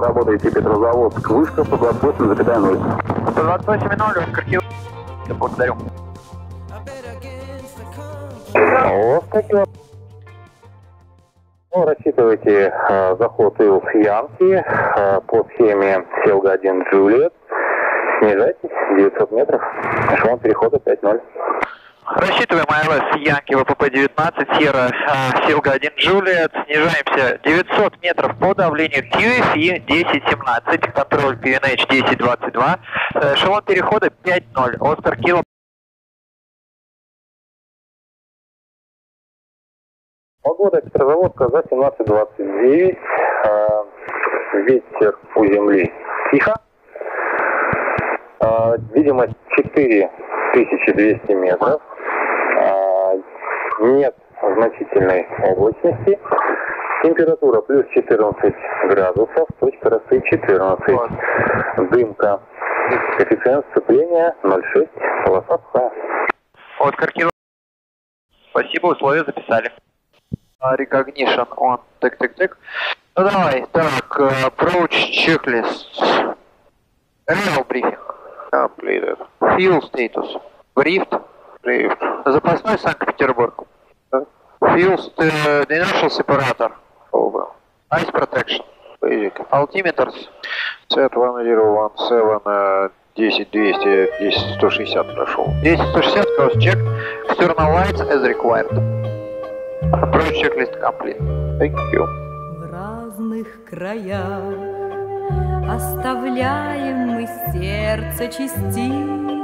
Работаете Петрозаводск, вышка 128, запятая 0. 128.0, Оскар Кило. Благодарю. Оскар, Кило. Ну, рассчитывайте э, заход Илс Янки э, по схеме Селга-1 Джулиет. Снижайтесь 900 метров. Эшелон перехода 5-0. Рассчитываем АЛС Янки ВПП-19, Сьерра, а, Силга-1 Джулиет. Снижаемся 900 метров по давлению QFE 1017, контроль PNH 1022. Э, Эшелон перехода 5-0, Оскар Кило. Погода Петрозаводска за 17.29. Э, Ветер у земли тихо. Э, Видимость 4200 метров. Нет значительной облачности. Температура плюс 14 градусов, точка росы 14. Дымка. Коэффициент сцепления 0,6, полоса сухая. Оскар Кило. Спасибо, условия записали. Recognition on. Так, так, так. Ну давай, так, approach checklist. Real briefing. Completed. Fuel status. Briefed. Briefed. Запасной Санкт-Петербург. Э, inertial separator. Ice protection. Basic. Altimeters. Set 1017, э, 10 200, 10 160 прошел. 10 160 cross check. External lights as required. Approach checklist complete. Thank you. В разных краях Оставляем мы сердце частицу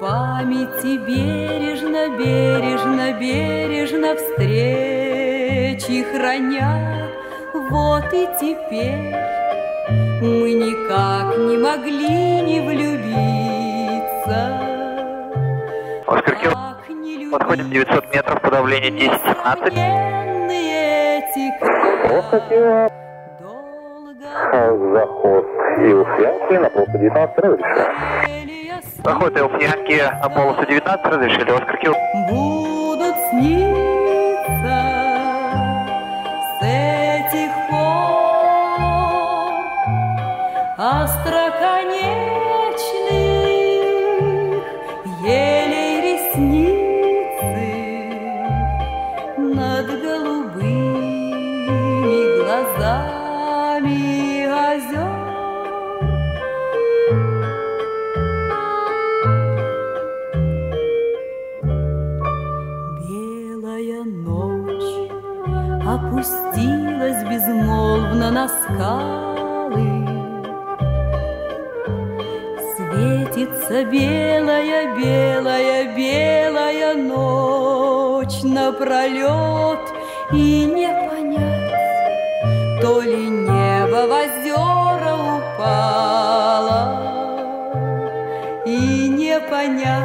памяти бережно, бережно, бережно Встречи храня Вот и теперь Мы никак не могли не влюбиться Оскар не Подходим 900 метров по давлению 10-17. Военные эти края Оскар Кило. долго Заход Илс Янки на полосу 19 разрешаю. Проход Элфьянки на полосу 19 разрешили. Кило. будут сниться безмолвно на скалы. Светится белая, белая, белая ночь напролет, И не понять, то ли небо в озера упало, И не понять,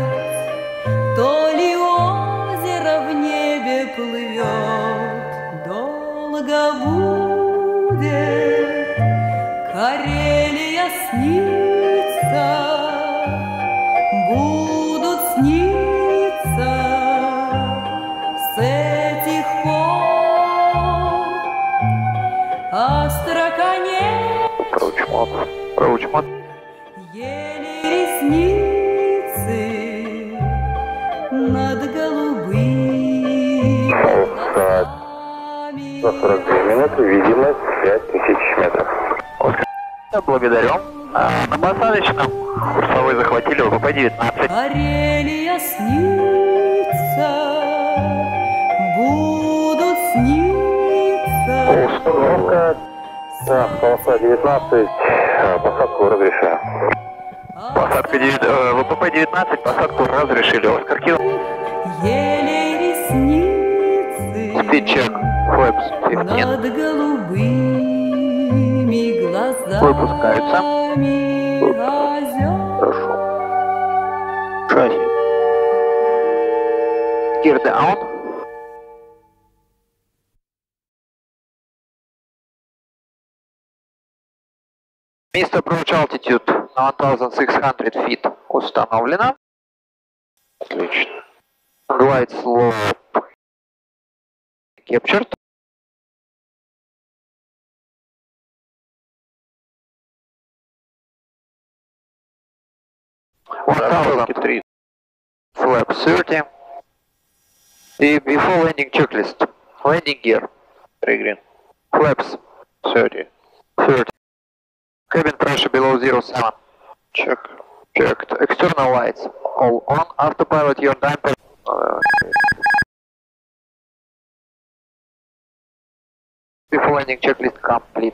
видимость 5000 метров. Благодарю. А, на посадочном курсовой захватили ВПП-19. Карелия снится, будут сниться. Установка. Да, полоса 19. э, Посадку разрешаю. Посадка 9, э, ВПП-19, посадку разрешили. Оскар Килл. Еле ресницы Спидчек. Флэпс 15. над голубыми глазами Выпускаются. Хорошо. Шасси. Gear down. Место approach altitude на 1600 feet установлено. Отлично. Glide slope captured. One thousand three. Flap 30. И before landing checklist. Landing gear. 3 Green. Flaps 30. 30. Cabin pressure below 07. Check. Checked. External lights. All on. Autopilot your damper. Uh, before landing checklist complete.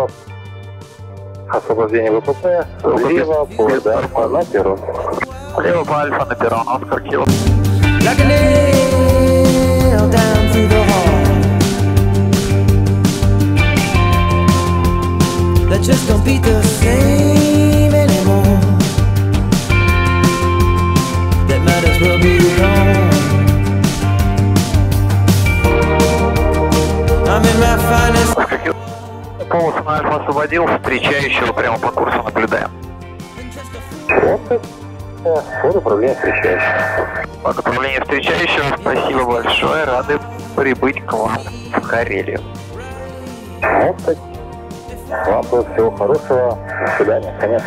Установка сила. Освобождение ВПП. Влево по Альфа на перрон. Лево по альфа на перрон. Оскар Килл. like a nail down through the heart that just don't beat the same anymore. That might as well be gone. I'm in my finest. Полосу на альфа освободил. Встречающего прямо по курсу наблюдаем. Под управление встречающим. Под управлением встречающего спасибо большое. Рады прибыть к вам в Карелию. Лодка. Вам всего хорошего. До свидания. Конец.